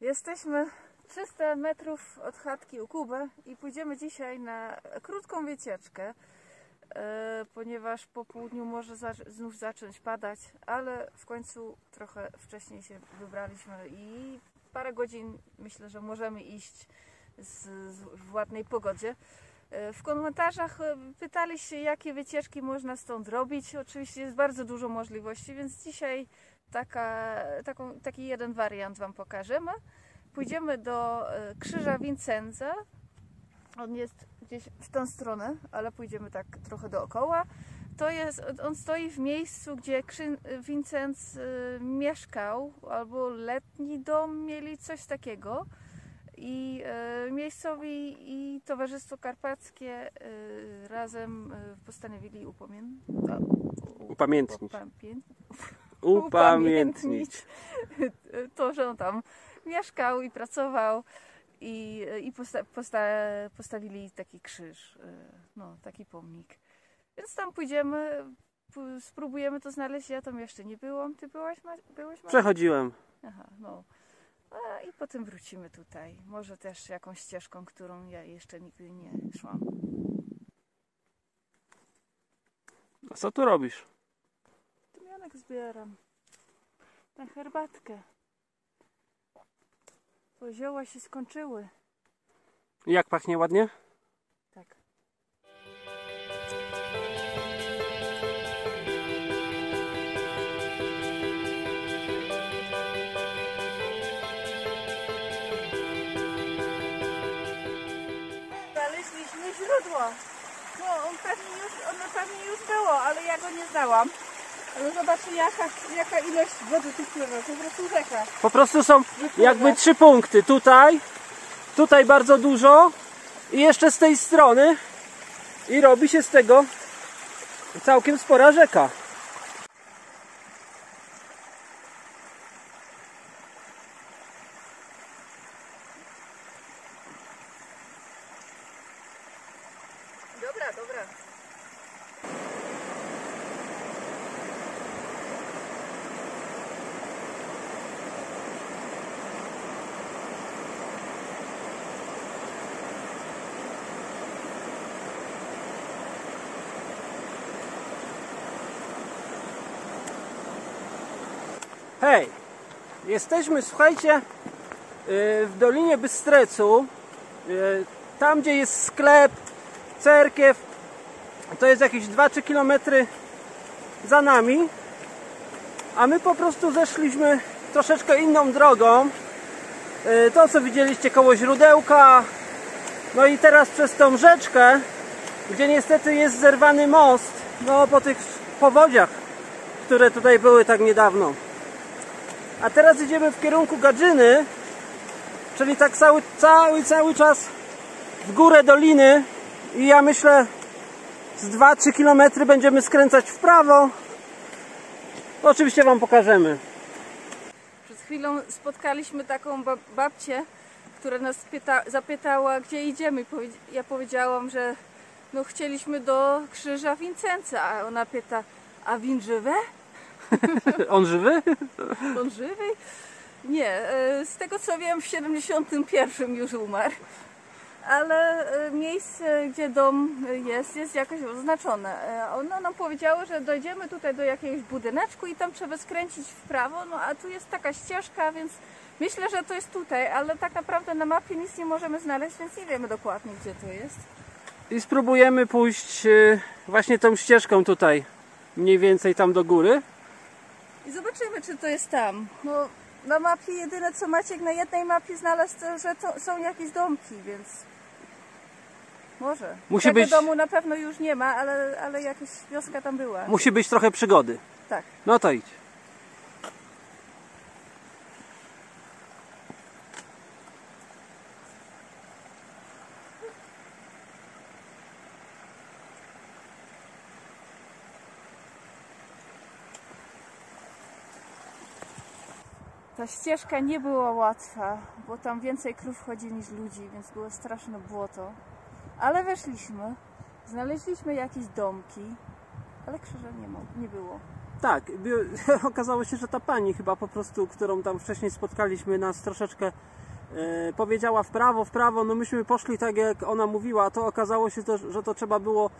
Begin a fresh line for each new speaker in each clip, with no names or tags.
Jesteśmy 300 metrów od chatki u Kuby i pójdziemy dzisiaj na krótką wycieczkę, e, ponieważ po południu może znów zacząć padać, ale w końcu trochę wcześniej się wybraliśmy i parę godzin myślę, że możemy iść z, z, w ładnej pogodzie. E, W komentarzach e, pytaliście, jakie wycieczki można stąd robić. Oczywiście jest bardzo dużo możliwości, więc dzisiaj taka, taką, taki jeden wariant Wam pokażemy. Pójdziemy do e, Krzyża Vincenza. On jest gdzieś w tą stronę, ale pójdziemy tak trochę dookoła. To jest, on stoi w miejscu, gdzie e, mieszkał, albo letni dom mieli, coś takiego. I e, miejscowi i Towarzystwo Karpackie e, razem e, postanowili upomien...
Upamiętnić.
upamię-
Upamiętnić.
to, że on tam mieszkał i pracował i, i posta, posta, postawili taki krzyż, no taki pomnik. Więc tam pójdziemy, spróbujemy to znaleźć. Ja tam jeszcze nie byłam. Ty byłaś? Byłeś? Ma?
Przechodziłem.
Aha, no. A, I potem wrócimy tutaj. Może też jakąś ścieżką, którą ja jeszcze nigdy nie szłam.
A co tu robisz?
Tymianek zbieram. Na herbatkę. Bo zioła się skończyły.
Jak pachnie ładnie?
Źródło. No, on pewnie już, ono pewnie już było, ale ja go nie znałam. Ale zobaczcie jaka, jaka ilość wody tu pływa, po prostu rzeka.
Po prostu są jakby trzy punkty. Tutaj, tutaj bardzo dużo i jeszcze z tej strony i robi się z tego całkiem spora rzeka.
Dobra, dobra.
Hej, jesteśmy, słuchajcie, yy, w Dolinie Bystrecu. Yy, Tam, gdzie jest sklep, cerkiew, to jest jakieś 2-3 km za nami. A my po prostu zeszliśmy troszeczkę inną drogą. Yy, To, co widzieliście koło źródełka. No i teraz przez tą rzeczkę, gdzie niestety jest zerwany most, no po tych powodziach, które tutaj były tak niedawno. A teraz idziemy w kierunku Gadżyny, czyli tak cały, cały, cały czas w górę doliny i ja myślę z 2-3 km będziemy skręcać w prawo. Oczywiście Wam pokażemy.
Przed chwilą spotkaliśmy taką ba- babcię, która nas pyta- zapytała, gdzie idziemy. Ja powiedziałam, że no chcieliśmy do krzyża Vincenza, a ona pyta, a win żywe?
On żywy?
On żywy? Nie, e, z tego co wiem w 71 już umarł. Ale e, miejsce, gdzie dom jest, jest jakoś oznaczone. E, Ona nam powiedziała, że dojdziemy tutaj do jakiegoś budyneczku i tam trzeba skręcić w prawo, no a tu jest taka ścieżka, więc myślę, że to jest tutaj, ale tak naprawdę na mapie nic nie możemy znaleźć, więc nie wiemy dokładnie, gdzie to jest.
I spróbujemy pójść e, właśnie tą ścieżką tutaj, mniej więcej tam do góry.
I zobaczymy, czy to jest tam. No, na mapie jedyne, co Maciek na jednej mapie znalazł, to, że to są jakieś domki, więc może.
Musi
Tego
być-
domu na pewno już nie ma, ale, ale jakaś wioska tam była.
Musi być trochę przygody.
Tak.
No to idź.
Ta ścieżka nie była łatwa, bo tam więcej krów chodzi niż ludzi, więc było straszne błoto. Ale weszliśmy, znaleźliśmy jakieś domki, ale krzyża nie, mo- nie było.
Tak, okazało się, że ta pani chyba po prostu, którą tam wcześniej spotkaliśmy, nas troszeczkę e, powiedziała w prawo, w prawo, no myśmy poszli tak jak ona mówiła, a to okazało się, to, że to trzeba było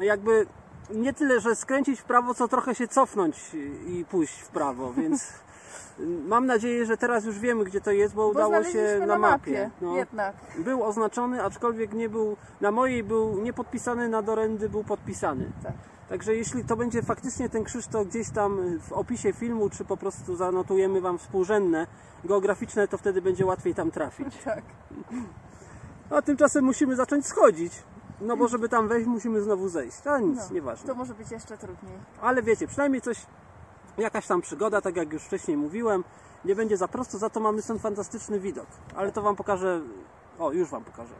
jakby nie tyle, że skręcić w prawo, co trochę się cofnąć i pójść w prawo, więc mam nadzieję, że teraz już wiemy, gdzie to jest, bo,
Bo
udało się na mapie. No,
Jednak.
był oznaczony, aczkolwiek nie był, na mojej był nie podpisany, na dorędy był podpisany.
Tak.
Także jeśli to będzie faktycznie ten krzyż, to gdzieś tam w opisie filmu, czy po prostu zanotujemy Wam współrzędne, geograficzne, to wtedy będzie łatwiej tam trafić.
Tak.
A tymczasem musimy zacząć schodzić. No bo żeby tam wejść, musimy znowu zejść. A nic,
No,
nieważne.
To może być jeszcze trudniej.
Ale wiecie, przynajmniej coś, jakaś tam przygoda, tak jak już wcześniej mówiłem. Nie będzie za prosto, za to mamy stąd fantastyczny widok. Ale to Wam pokażę. O, już Wam pokażę.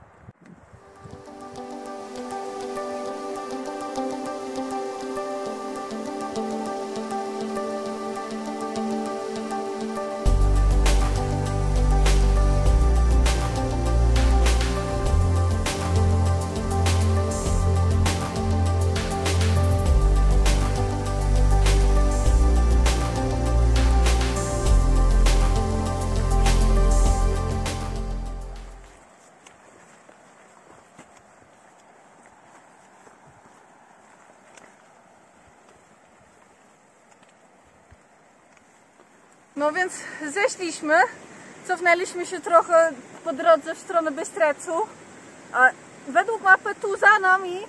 No więc zeszliśmy, cofnęliśmy się trochę po drodze w stronę Bystrecu. A według mapy tu za nami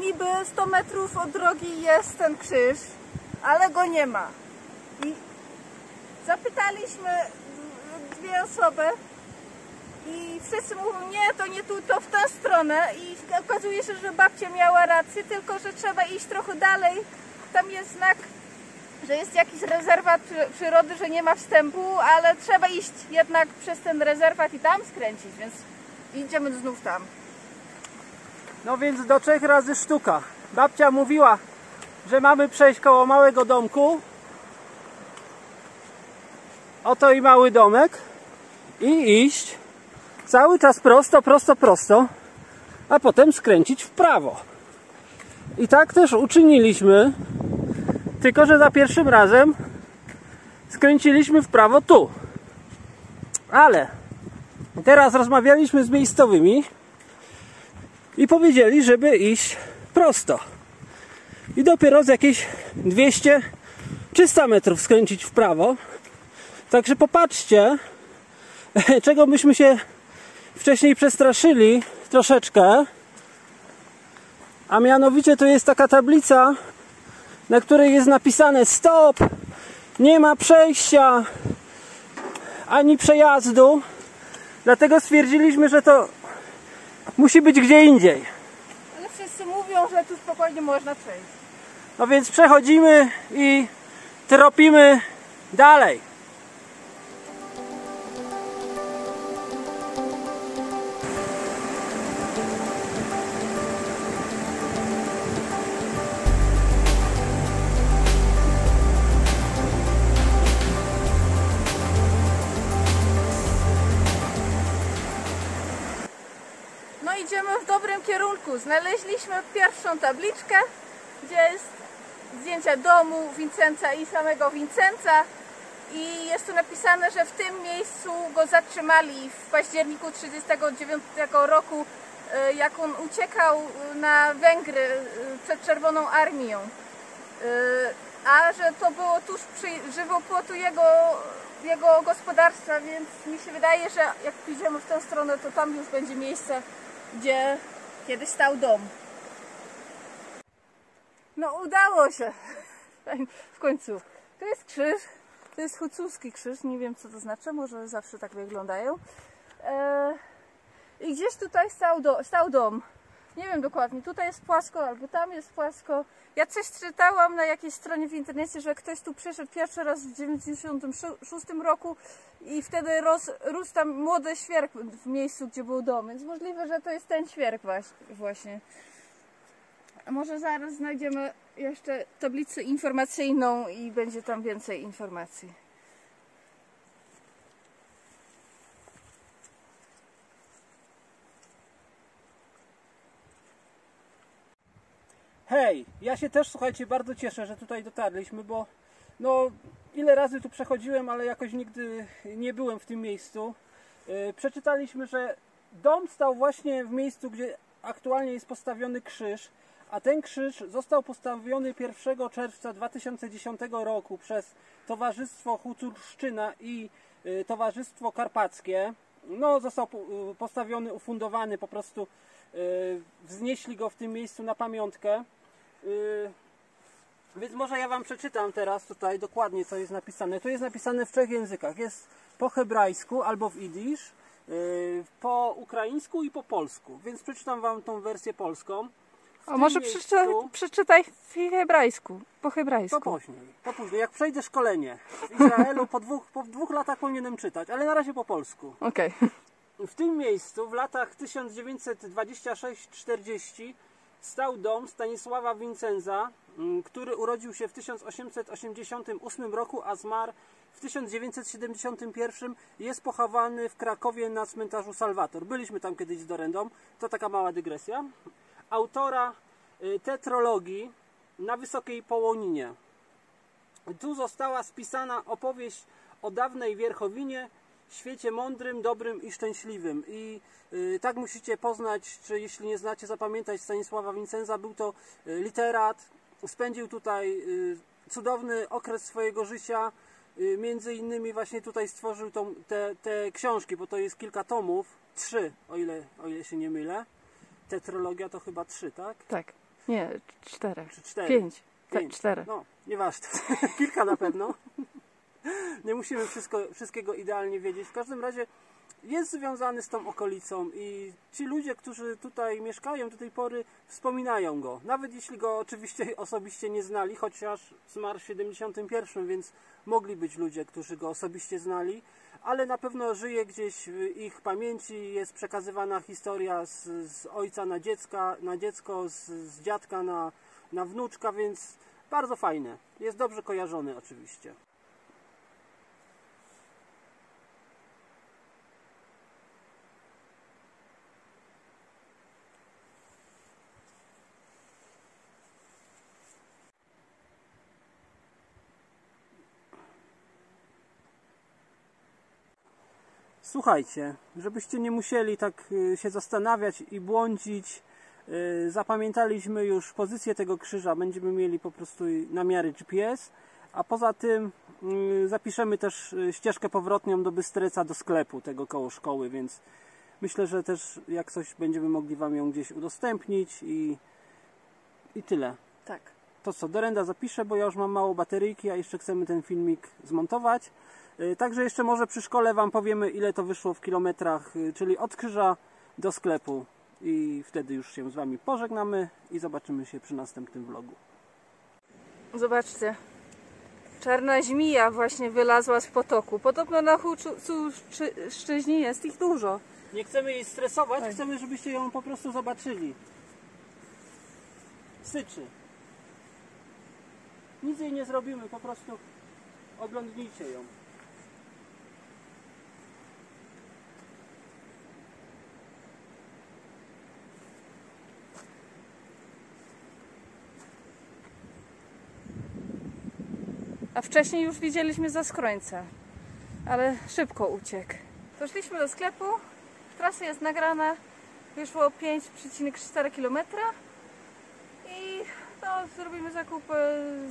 niby 100 metrów od drogi jest ten krzyż, ale go nie ma. I zapytaliśmy dwie osoby i wszyscy mówią, nie, to nie tu, to w tę stronę i okazuje się, że babcia miała rację, tylko że trzeba iść trochę dalej. Tam jest znak że jest jakiś rezerwat przy- przyrody, że nie ma wstępu, ale trzeba iść jednak przez ten rezerwat i tam skręcić, więc idziemy znów tam.
No więc do trzech razy sztuka. Babcia mówiła, że mamy przejść koło małego domku. Oto i mały domek. I iść cały czas prosto, prosto, prosto. A potem skręcić w prawo. I tak też uczyniliśmy. Tylko, że za pierwszym razem skręciliśmy w prawo tu. Ale teraz rozmawialiśmy z miejscowymi i powiedzieli, żeby iść prosto. I dopiero z jakieś 200-300 metrów skręcić w prawo. Także popatrzcie, czego myśmy się wcześniej przestraszyli troszeczkę. A mianowicie to jest taka tablica, na której jest napisane stop, nie ma przejścia ani przejazdu. Dlatego stwierdziliśmy, że to musi być gdzie indziej.
Ale wszyscy mówią, że tu spokojnie można przejść.
No więc przechodzimy i tropimy dalej.
Dobrym kierunku. Znaleźliśmy pierwszą tabliczkę, gdzie jest zdjęcia domu Wincenca i samego Wincenca. I jest tu napisane, że w tym miejscu go zatrzymali w październiku 1939 roku, e, jak on uciekał na Węgry e, przed Czerwoną Armią. E, A że to było tuż przy żywopłotu jego, jego gospodarstwa, więc mi się wydaje, że jak pójdziemy w tę stronę, to tam już będzie miejsce, gdzie kiedyś stał dom. No udało się. W końcu. To jest krzyż. To jest hucuski krzyż. Nie wiem co to znaczy. Może zawsze tak wyglądają. Eee, I gdzieś tutaj stał, do, stał dom. Nie wiem dokładnie. Tutaj jest płasko albo tam jest płasko. Ja coś czytałam na jakiejś stronie w internecie, że ktoś tu przyszedł pierwszy raz w 96 roku i wtedy ros, rósł tam młody świerk w miejscu, gdzie był dom. Więc możliwe, że to jest ten świerk właśnie. Może zaraz znajdziemy jeszcze tablicę informacyjną i będzie tam więcej informacji.
Hej, ja się też słuchajcie bardzo cieszę, że tutaj dotarliśmy, bo no ile razy tu przechodziłem, ale jakoś nigdy nie byłem w tym miejscu. Yy, Przeczytaliśmy, że dom stał właśnie w miejscu, gdzie aktualnie jest postawiony krzyż, a ten krzyż został postawiony 1 czerwca 2010 roku przez Towarzystwo Huculszczyna i y, Towarzystwo Karpackie. No, został y, postawiony, ufundowany, po prostu y, wznieśli go w tym miejscu na pamiątkę. Y, Więc może ja Wam przeczytam teraz tutaj dokładnie, co jest napisane. Tu jest napisane w trzech językach. Jest po hebrajsku albo w idisz, y, po ukraińsku i po polsku. Więc przeczytam Wam tą wersję polską. W
A może
miejscu-
przeczytaj, przeczytaj w hebrajsku, po
To
hebrajsku.
później, to później. Jak przejdę szkolenie w Izraelu, po dwóch, po dwóch latach powinienem czytać, ale na razie po polsku.
Okej.
W tym miejscu w latach 1926-40 stał dom Stanisława Wincenza, mm, który urodził się w 1888 roku, a zmarł w 1971. Jest pochowany w Krakowie na cmentarzu Salwator. Byliśmy tam kiedyś z Dorendą, to taka mała dygresja. Autora y, tetrologii na Wysokiej Połoninie. Tu została spisana opowieść o dawnej Wierchowinie, świecie mądrym, dobrym i szczęśliwym. I y, tak musicie poznać, czy jeśli nie znacie, zapamiętać Stanisława Wincenza. Był to y, literat, spędził tutaj y, cudowny okres swojego życia. Y, między innymi właśnie tutaj stworzył tą, te, te książki, bo to jest kilka tomów, trzy, o ile, o ile się nie mylę. Tetrologia to chyba trzy, tak?
Tak. Nie, cztery.
Czy cztery?
Pięć. Tak,
Pięć.
cztery.
No, nieważne. Kilka na pewno. Nie musimy wszystko, wszystkiego idealnie wiedzieć. W każdym razie jest związany z tą okolicą i ci ludzie, którzy tutaj mieszkają do tej pory, wspominają go. Nawet jeśli go oczywiście osobiście nie znali, chociaż zmarł w 71, więc mogli być ludzie, którzy go osobiście znali, ale na pewno żyje gdzieś w ich pamięci, jest przekazywana historia z, z ojca na, dziecka, na dziecko, z, z dziadka na, na wnuczka, więc bardzo fajne. Jest dobrze kojarzony oczywiście. Słuchajcie, żebyście nie musieli tak y, się zastanawiać i błądzić, y, zapamiętaliśmy już pozycję tego krzyża, będziemy mieli po prostu namiary GPS, a poza tym y, zapiszemy też ścieżkę powrotnią do Bystreca, do sklepu tego koło szkoły, więc myślę, że też jak coś będziemy mogli Wam ją gdzieś udostępnić i, i tyle.
Tak.
To co, Dorenda zapiszę, bo ja już mam mało bateryjki, a jeszcze chcemy ten filmik zmontować. Y, Także jeszcze może przy szkole Wam powiemy, ile to wyszło w kilometrach, y, czyli od krzyża do sklepu. I wtedy już się z Wami pożegnamy i zobaczymy się przy następnym vlogu.
Czarna żmija właśnie wylazła z potoku. Podobno na Huculszczyźnie jest ich dużo.
Nie chcemy jej stresować,
Tak.
chcemy, żebyście ją po prostu zobaczyli. Syczy. Nic jej nie zrobimy, po prostu oglądnijcie ją.
A wcześniej już widzieliśmy zaskrońca, ale szybko uciekł. Doszliśmy do sklepu, trasa jest nagrana, wyszło 5,4 km i no, zrobimy zakupy,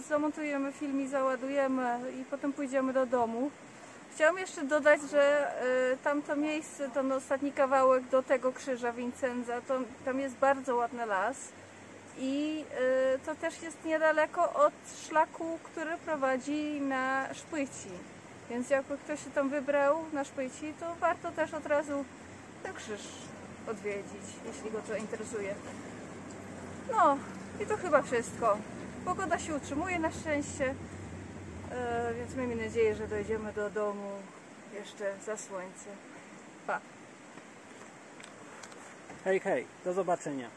zamontujemy film i załadujemy i potem pójdziemy do domu. Chciałam jeszcze dodać, że y, tamto miejsce, ten ostatni kawałek do tego krzyża Vincenza, to, tam jest bardzo ładny las. I y, to też jest niedaleko od szlaku, który prowadzi na Szpyci. Więc jakby ktoś się tam wybrał na Szpyci, to warto też od razu ten krzyż odwiedzić, jeśli go to interesuje. No i to chyba wszystko. Pogoda się utrzymuje na szczęście, y, więc miejmy nadzieję, że dojdziemy do domu jeszcze za słońce. Pa!
Hej, hej, do zobaczenia.